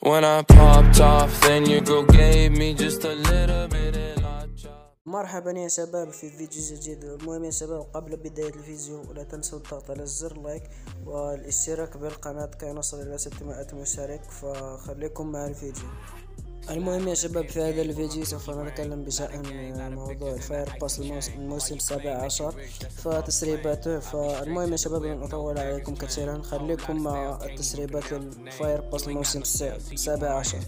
When I popped off, then your girl gave me just a little bit of love. مرحبا يا شباب في فيديو جديد. المهم يا شباب قبل بداية الفيديو لا تنسوا الضغط على زر لايك والاشتراك بالقناة كي نصل إلى 600 مشترك فخليكم مع الفيديو. المهم يا شباب في هذا الفيديو سوف نتكلم بشأن موضوع الفاير باس الموسم السابع عشر فتسريباته فالمهم يا شباب لن أطول عليكم كثيرا خليكم مع التسريبات للفاير باس الموسم السابع عشر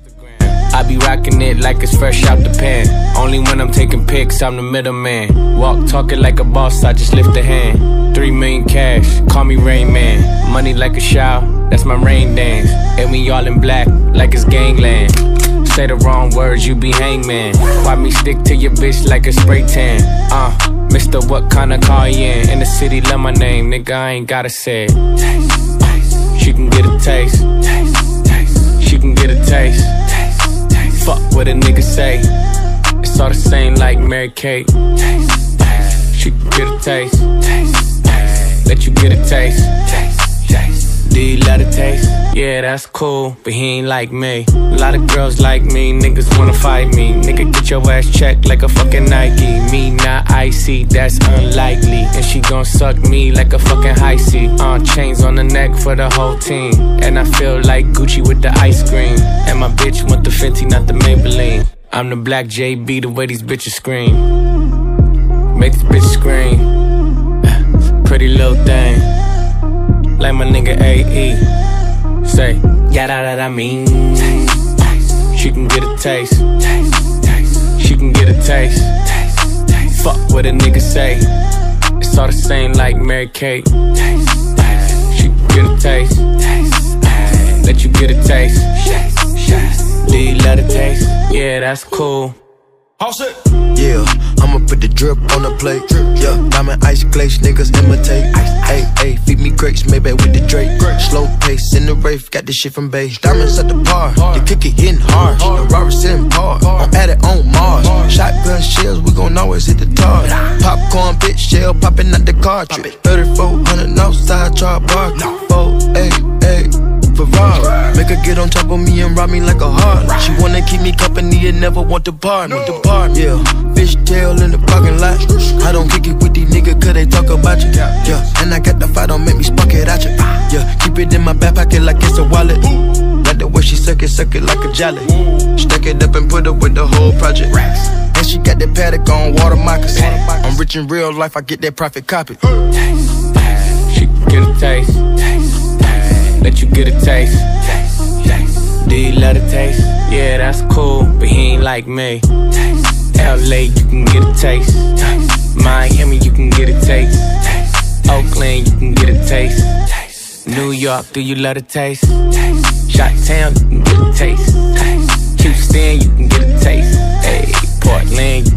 I be rocking it like it's fresh out the pan. Only when I'm taking pics, I'm the middleman. Walk talking like a boss, I just lift a hand. Three million cash, call me Rain Man. Money like a shower, that's my rain dance. And we all in black, like it's gangland. Say the wrong words, you be hangman. Why me stick to your bitch like a spray tan? Uh, Mister, what kind of car you in? In the city, love my name, nigga, I ain't gotta say it. She can get a taste. Taste, taste. She can get a taste. taste Fuck what a nigga say. It's all the same like Mary Kate. She can get a taste. Let you get a taste. Do you love taste? Yeah, that's cool, but he ain't like me. A lot of girls like me, niggas wanna fight me. Nigga, get your ass checked like a fucking Nike. Me not icy, that's unlikely. And she gon' suck me like a fucking high C. Uh, chains on the neck for the whole team. And I feel like Gucci with the ice cream. And my bitch want the Fenty, not the Maybelline. I'm the black JB, the way these bitches scream. Make this bitch scream. Like my nigga AE. Say, yeah, that, that I mean. She can get a taste. She can get a taste. Fuck what a nigga say. It's all the same like Mary Kate. She can get a taste. Let you get a taste. Do you love the taste? Yeah, that's cool. All set. Yeah, I'ma put the drip on the plate. Yeah, diamond ice glaze, niggas imitate. Hey, hey, feed me grapes, maybe with the Drake. Slow pace in the rave, got this shit from Bay. Diamonds at the bar, the cookie hitting hard. The Robert sitting par, I'm at it on Mars. Shotgun shells, we gon' always hit the tar. Popcorn, bitch, shell popping out the cartridge. 3400 outside, char bar. Four, hey, hey. Ferrari. Make her get on top of me and rob me like a heart. She wanna keep me company and never want to part. No. Depart, yeah. Fish tail in the parking lot. I don't kick it with these niggas cause they talk about you. Yeah, and I got the fight, don't make me spark it at you. Yeah, keep it in my back pocket like it's a wallet. Like the way she suck it, suck it like a jelly. Stack it up and put it with the whole project. And she got that paddock on water moccasins. I'm rich in real life, I get that profit copy. She can get a taste. taste, taste. Let you get a taste. Do you love the taste? Yeah, that's cool, but he ain't like me. LA, you can get a taste. Miami, you can get a taste. Oakland, you can get a taste. New York, do you love the taste? Shot Town, you can get a taste. Houston, you can get a taste. Hey, Portland,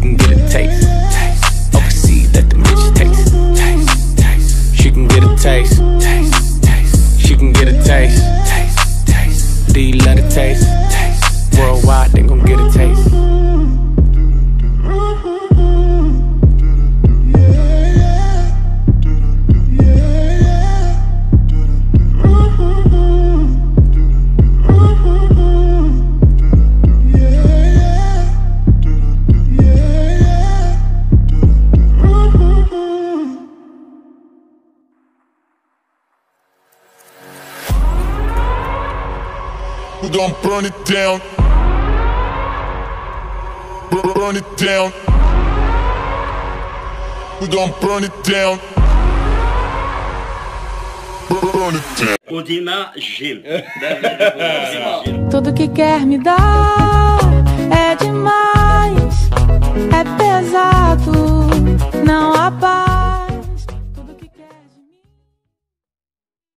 We gon' burn it down. Burn, it down. We gon' burn it down. Burn, it down. Udina Gil. Tudo que quer me dar é demais.